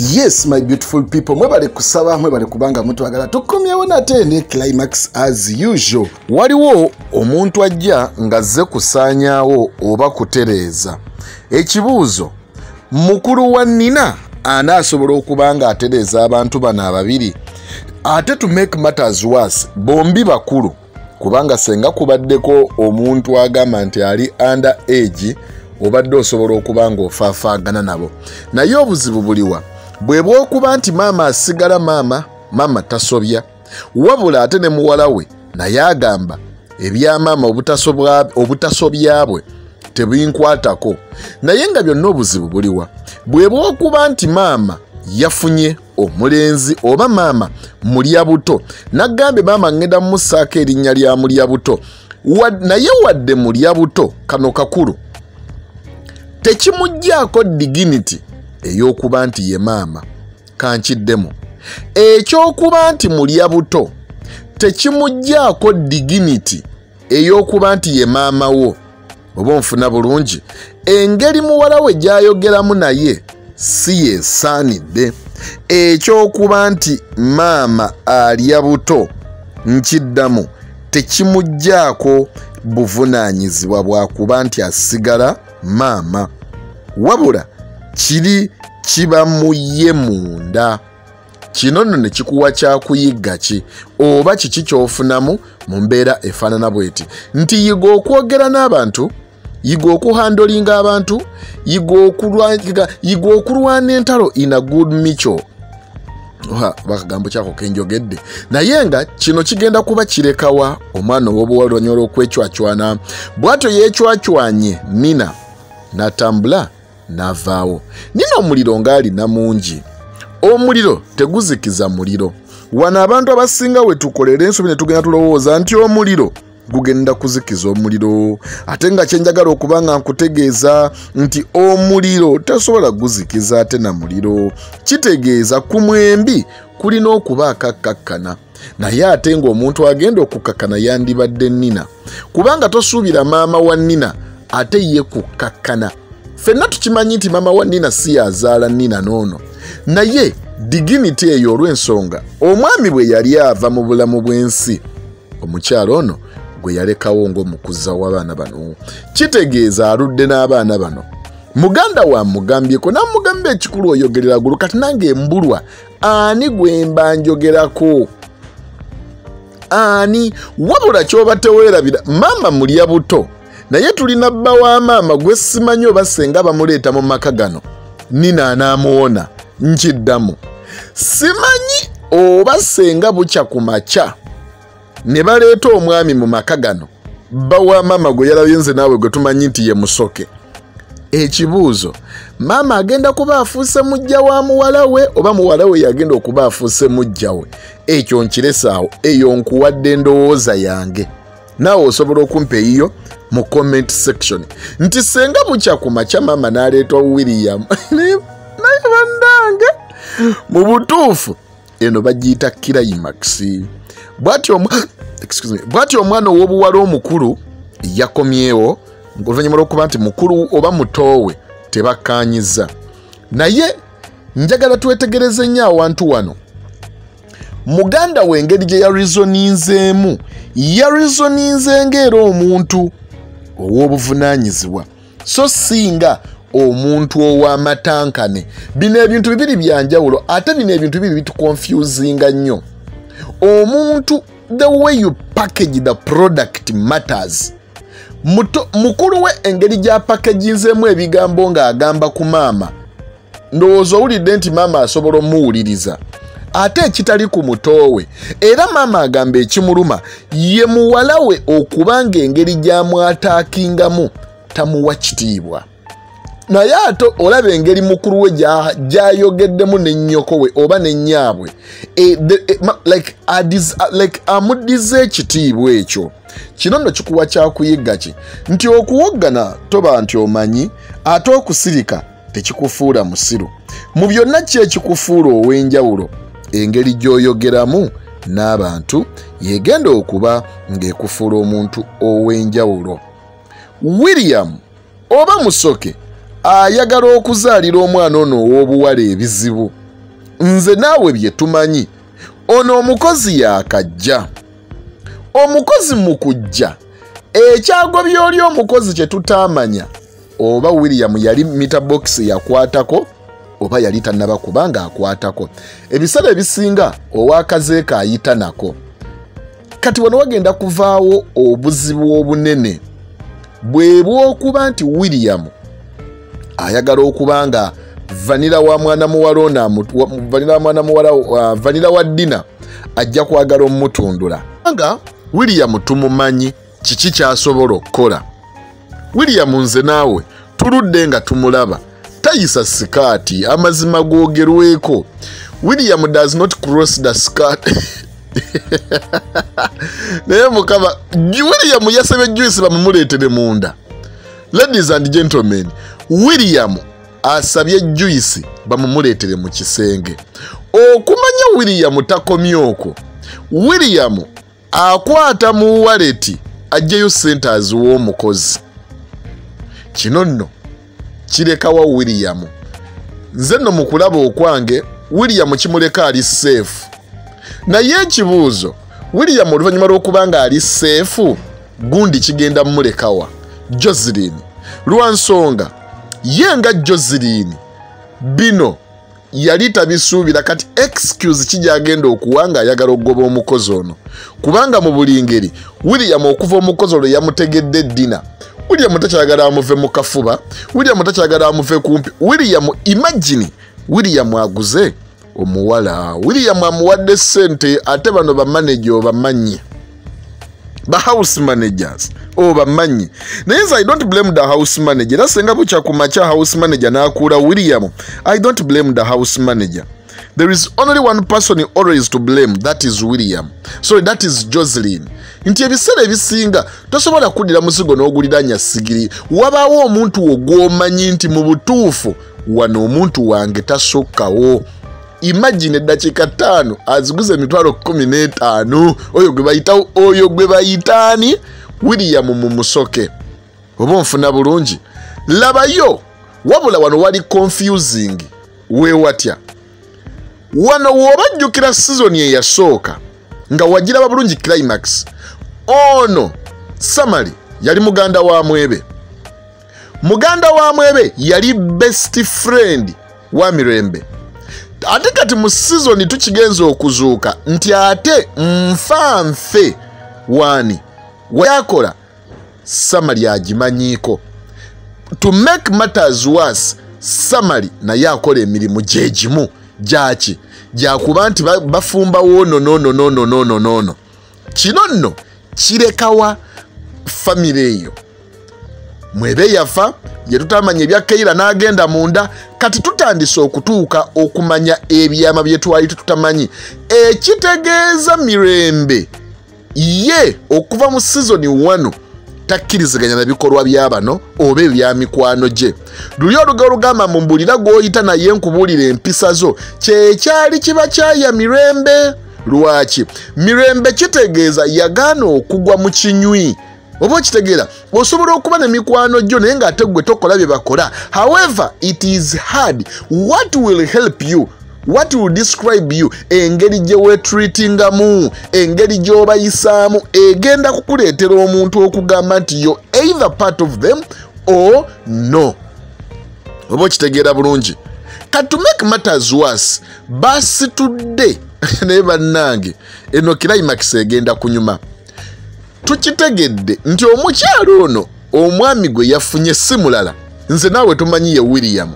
yes my beautiful people mwebale kusaba mwebale kubanga mutwagala tukomyewo nate ne climax as usual. Waliwo omuntu ajja ng'azze kusaanyaawo oba kutereeza. Ekibuuzo mukulu wa nnina anaasobola okuba nga atereeza abantu bano ababiri ate to make matters worse bombi bakulu kubanga senga kubaddeko omuntu agamba nti ali under age obadde osobola okuba nga ofaafaagana nabo. Naye obuzibu buliwa bwe bwokuba nti maama asigala maama maama tasobya. Wabula ate ne muwala we naye agamba ebyamaama obutasobya bwe tebinkwatako. Naye nga byonna obuzibu buliwa bwe bwokuba nti maama yafunye omulenzi oba maama mulya buto nagambye maama ŋŋenda mumussaako erinnya lya mulya buto. Naye wadde mulya buto kano kakulu. Tekimugjaako diginiti ey'okuba nti ye maama kankiddemu. Ekyokuba nti mulya buto tekimugjaako diginiti ey'okuba nti ye maama wo. Oba onfuna bulungi engeri muwala we gy'ayogeramu naye si yesaanidde ekyokuba nti maama alya buto nkiddamu tekimugjaako buvunaanyizibwa bwakuba nti asigala maama. Wabula kiri kiba mu ye munda. Kino nno ne kikuwa kyakuyigga ki? Oba kiki kyofunamu? Mu mbeera efaanana bweti. Nti yiga okwogera n'abantu yiga okuhandolinga abantu yiga okulwana entalo in a good micho bakagambo kyako kenjogedde. Naye nga kino kigenda kuba kirekawa omwana ow'obuwala onyola okwecwacwana bw'atyo yeecwacwanye nina n'atambula n'avaawo. Nina omuliro ng'alina mungi omuliro teguzikiza muliro. Wano abantu abasinga we tukolera ensobi ne tugenda tulowooza nti omuliro gugenda kuzikiza omuliro. Ate nga kyenjagala okuba nga nkutegeeza nti omuliro tasobola guzikiza ate na muliro. Kitegeeza ku mwembi kulina okuba akakkakkana naye ate ng'omuntu agenda okukakkana yandibadde nnina kubanga tosuubira maama wa nnina ate ye kukkakkana ffenna tukimanyi nti maama wa nnina si yazaala nnina n'ono. Naye diginiti eyo olw'ensonga omwami bwe yali ava mu bulamu bw'ensi. Omukyalo ono gwe yalekawo ng'omukuza w'abaana bano. Kitegeeza aludde n'abaana bano. Muganda wa mugambyeko namugamba ekikulu oyogerera gulu kati nange embulwa ani gwe mba njogerako ani? Wabula kyoba teweerabira maama mulya buto naye tulina bba wa maama gwe simanyi oba senga bamuleeta mu maka gano. Nina anaamuwona nkiddamu. Simanyi oba senga bukya ku makya? Ne baleeta omwami mu maka gano. Bba wa maama gwe yalabye nze naawe gwe tumanyi nti ye musoke. Ekibuuzo maama agenda kuba afuuse mujja wa muwala we oba muwala we yagenda okuba afuuse mujja we? Ekyo nkiresaawo eyo nkuwadde endowooza yange naawe osobola okumpa eyiyo mu comment section. Nti senga bukya ku makya maama n'aleeta william. Naye bannange mu butuufu. Eno bagiyita kirayimax bw'ati omwana ow'obuwala omukulu yakomyewo oluvannyuma lw'okuba nti mukulu oba mutoowe tebakkaanyiza naye njagala twetegereze nnyo awantu wano muganda we engeri gye yarizoninzeemu yarizoninze ng'era omuntu ow'obuvunaanyizibwa. So singa omuntu ow'amatankane bino ebintu bibiri byanjawulo ate bino ebintu bibiri bitukonfusinga nnyo. Omuntu the way you package the product matters. Mukulu we engeri gy'apakaginzeemu ebigambo ng'agamba ku maama. Ndowooza owulidde nti maama asobola omuwuliriza ate ekitali ku mutoowe. Era maama agamba ekimuluma ye muwala we okuba ng'engeri gy'amwataakingamu tamuwa kitiibwa. Naye ate olaba engeri mukulu we gy'ayogeddemu n'ennyoko we oba n'ennyaabwe like amuddiza ekitiibwa ekyo. Kino nno kikuwa kyakuyigga ki? Nti okuwoggana toba nti omanyi ate okusirika tekikufuula musiru. Mu byonna ki ekikufuula ow'enjawulo engeri gy'oyogeramu n'abantu yegenda okuba ng'ekufuula omuntu ow'enjawulo. William oba musoke ayagala okuzaalira omwana ono ow'obuwala ebizibu. Nze naawe bye tumanyi ono omukozi yaakajja omukozi mu kujja ekyago by'oli omukozi kye tutaamanya oba william yali mita bokisi yakwatako oba yali tannaba kubanga akwatako ebiseera ebisinga owakazeeka ayita nako. Kati wano wagenda kuvaawo obuzibu obunene bwe bwokuba nti william ayagala okuba nga vanira wa mwana muwala ono vanira wa mwana muwala uh, vanira wa ddina ajja kwagala omutundula nga william tumumanyi kiki kyasobola okukola? William nze naawe tuludde nga tumulaba tayisa sikaati amazima googerweko william does not cross the skirt. Naye mukama william yasabye juice bamumuleetere munda. Ladies and gentlemen william asabye juice bamumuleetere mu kisenge. Okumanya william takomye okwo. William akwata mu waleti ajjeyo sente aziwa omukozi kino nno kirekawa william. Nze nno mu kulaba okwange william kimuleka ali seefu naye ekibuuzo william oluvannyuma lw'okuba nga ali seefu gundi kigenda mumulekawa joselin lwansonga ye nga joselin bino yali tabisuubira kati excuse kijagenda okuwa nga ayagala okugoba omukozi ono? Kubanga mu buli ngeri william okuva omukozi olwo yamutegedde ddina william takyagala amuve mu kafuba william takyagala amuve kumpi. William imagini william aguze omuwala. William amuwadde sente ate bano bamaneja obamanyi bahouse managers obamanyi naye nze i don't blame the house manager. Era senga bukya ku makya house manager n'akuula william i don't blame the house manager. There is only one person always to blame that is william. Sorry that is joselin nti ebiseera ebisinga tosobola kuddira musigo n'oguliranya sigiri wabaawo omuntu wo gw'omanyi nti mu butuufu wano omuntu wange tasukkawo. Imagine eddakiika ttaano aziguza emitwalo kumi n'etaano oyo gwe bayita oyo gwe bayitaani william mu musoke. Oba onfuna bulungi? Labayo wabula wano wali confusing. Weewatya wano w'obajjukira sizoni eyasooka nga wagiraba bulungi climax ono samali yali muganda wa mwebe muganda wa mwebe yali best friend wa mirembe ate kati mu sizoni tukigenza okuzuuka nti ate nfa nfe waani weyakola samali agimanyiiko to make matters worse samali naye akola emirimu gyegimu gyaki gyakuba nti bafumbawo nononononononono kino nno kirekawa famire eyo. Mwebe yafa ye tutamanya ebya keira n'agenda munda kati tutandise okutuuka okumanya ebyama bye twali tetutamanyi ekitegeeza mirembe ye okuva mu sizoni wano takkiriziganya na bikolwa bya bano oba ebya mikwano gye. Luli oluga olugamba mu mbulira gw'oyita naye nkubuulira empisa zo kyekyali kiba kyaya mirembe lwaki? Mirembe kitegeeza yagaana okugwa mu kinywi. Oba okitegeera? Osobola okuba ne mikwano gyo naye ng'ate gwe tokola bye bakola. However it is hard. What will help you? What will describe you? Engeri gye weetreatingamu engeri gy'obayisaamu egenda kukuleetera omuntu okugamba nti yo either part of them or no. Oba okitegeera bulungi? Kati to make matters worse basitudde naye bannange eno climax egenda kunyuma. Tukitegedde nti omukyalo ono omwami gwe yafunye si mulala. Nze naawe tumanyi ye william.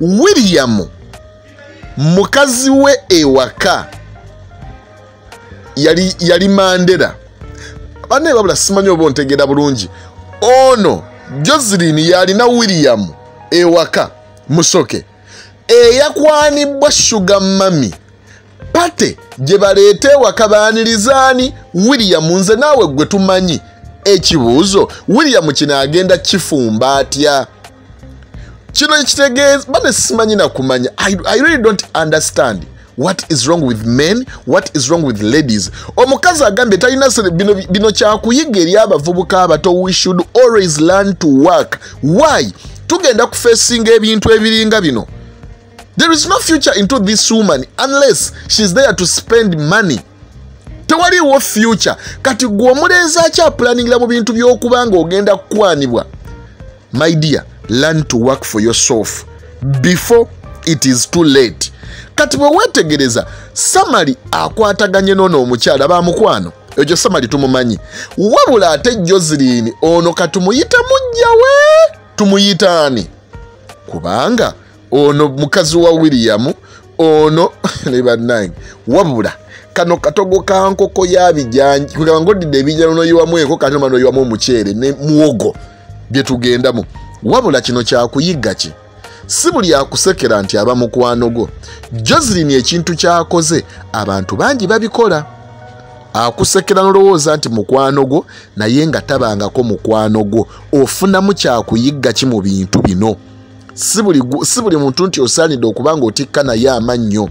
William mukazi we ewaka yali, yali mandera banaye babula simanyi oba ontegeera bulungi. Ono joselin yalina william ewaka musoke. Eyakwanibwa shuga mami pate gye baleeta ewaka baanirizaani william nze naawe gwe tumanyi. Ekibuuzo william kino agenda kifumba atya? Kino ekitegeeza bane simanyi nakumanya I, i really don't understand. What is wrong with men? What is wrong with ladies? Omukazi agambye talina bino, bino kyakuyiga eri abavubuka abato we should always learn to work. Why? Tugenda kufeesinga ebintu ebiringa bino there is no future into this woman unless she's there to spend money. Tewaliwo future. Kati gwe omulenzi akyapulaningira mu bintu by'okuba nga ogenda kukwanibwa. My dear learn to work for yourself before it is too late. Kati bwe weetegereza samali akwataganye noono omukyala bamukwano ekyo samali tumumanyi. Wabula ate josiliini ono katumuyite mujja we tumuyita ani kubanga ono mukazi wa williyamu ono ne bannange wabula kano katogo ka nkoko yabijanjikugamba ngaodidde ebijjalo noyiwamu enko kati noma noyiwamu omuceere ne muwogo bye tugendamu. Wabula kino kyakuyiga ki? Si buli akusekera nti aba mukwano gwo joselin ekintu kyakoze abantu bangi babikola. Akusekera nolowooza nti mukwano gwo naye nga tabangako mukwano gwo ofunamu kyakuyigga ki mu bintu bino si buli muntu nti osaanidde okuba nga otikka naye amannyo.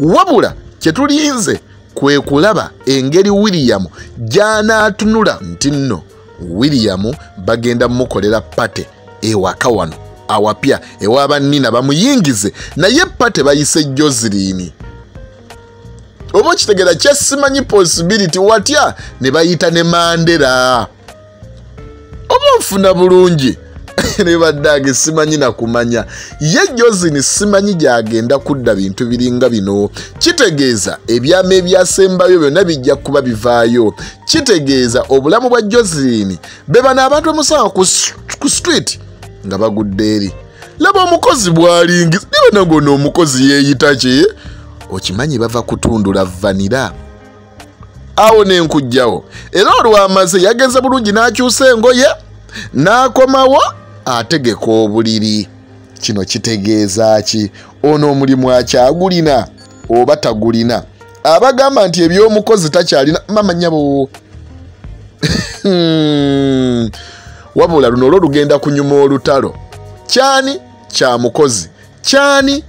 Wabula kyetulinze kwe kulaba engeri williyamu gy'anaatunula nti nno williyamu bagenda mukolera pate ewaka wano awapya ewa bannina bamuyingize naye pate bayise joselini oba okitegera kyesimanyi possibility watya? Ne bayita ne mandera oba nfuna bulungi ne baddange simanyi nakumanya ye josini simanyi gyagenda kudda bintu biringa bino. Kitegeeza ebyama ebyasembayo byonna bijja kuba bivaayo. Kitegeeza obulamu bwa josini be bano abantu emusawa ku street nga bagudde eri. Laba omukozi bw'alingiza nibona ng'ono omukozi yeeyita ki? Okimanyi bava kutundula vanira awo nenkugjawo era olwamaze yagenze bulungi n'akyusa engoye n'akomawo ategeka obuliri. Kino kitegeeza ki? Ono omulimu akyagulina oba tagulina? Abagamba nti ebyomukozi takyalina mamanyabo Hmm. wabula luno olwo lugenda kunyuma olutalo. Kyani kya mukozi? Kyani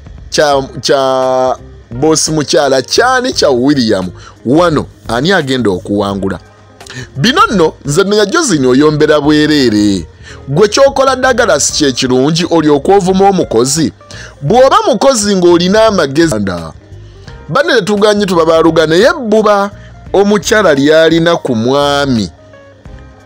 kya, bosi mukyala? Kyani kya williyamu wano ani agenda okuwangula? Bino nno nze menya josini oyombera bwereere gwe kyokola dagalasi kyekirungi olyoka ovuma omukozi? Bw'oba mukozi ng'olina amagezi Nda. banne tetuganye tubabaluga naye bbuba omukyala lyalina ku mwami.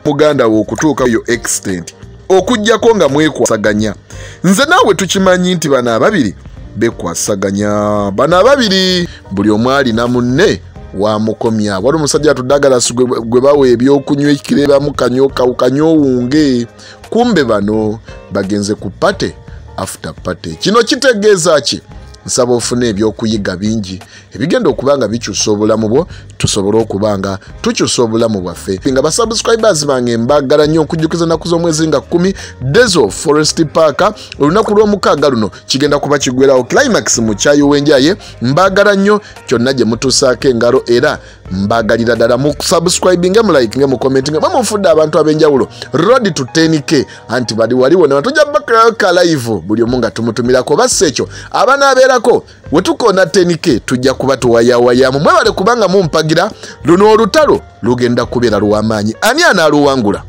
Muganda we okutuuka yo extent okugjako nga mwekwasaganya. Nze naawe tukimanyi nti bano ababiri bekwasaganya. Bano ababiri buli omu alina munne wamukomya wali omusajja atudagalasi gwe bawa ebyokunywa ekire bamukanyo kanyowunge kumbe bano bagenze ku pate after pate. Kino kitegeeza ki nsaba ofune ebyokuyiga bingi. Ebigenda okuba nga bikyusa obulamu bwo tusobole okuba nga tukyusa obulamu bwaffe. Nga basubscribers bange mbagala nnyo okujjukiza ennaku z'omwezi nga 10 dezo forest park. Olunaku lw'omukaaga luno kigenda kuba kigwerawo climax mu kyayi wenjaye mbagala nnyo kyonna gye mutuusaako engalo era mbagalira ddala musubscribinge subscribinge mu likinge mu commentinge mwe mufudde abantu ab'enjawulo. Road to 10k anti bali waliwo ne batujja bakalayo ka live. Buli omu nga tumutumirako bassa ekyo. Abanaabeerako we tukoona 10k tujja kuba tuwayawayamu. Mwebale kubanga mumpagira luno olutalo lugenda kubeera lw'amaanyi ani anaaluwangula?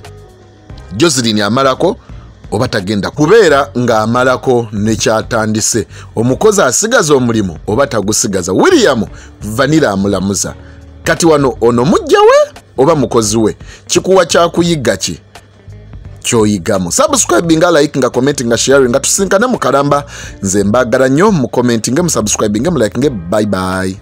Joselin amalako oba tagenda kubeera ng'amalako nekyatandise omukozi asigaza omulimu oba tagusigaza? William vanira amulamuza kati wano ono mujja we oba mukozi we? Kikuwa kyakuyiga ki? Kyoyigamu. Subscribinga like nga commenti nga sharing nga tusinkane mu kalamba. Nze mbagala nnyo mu commenti nge mu subscribinge mu like nge bye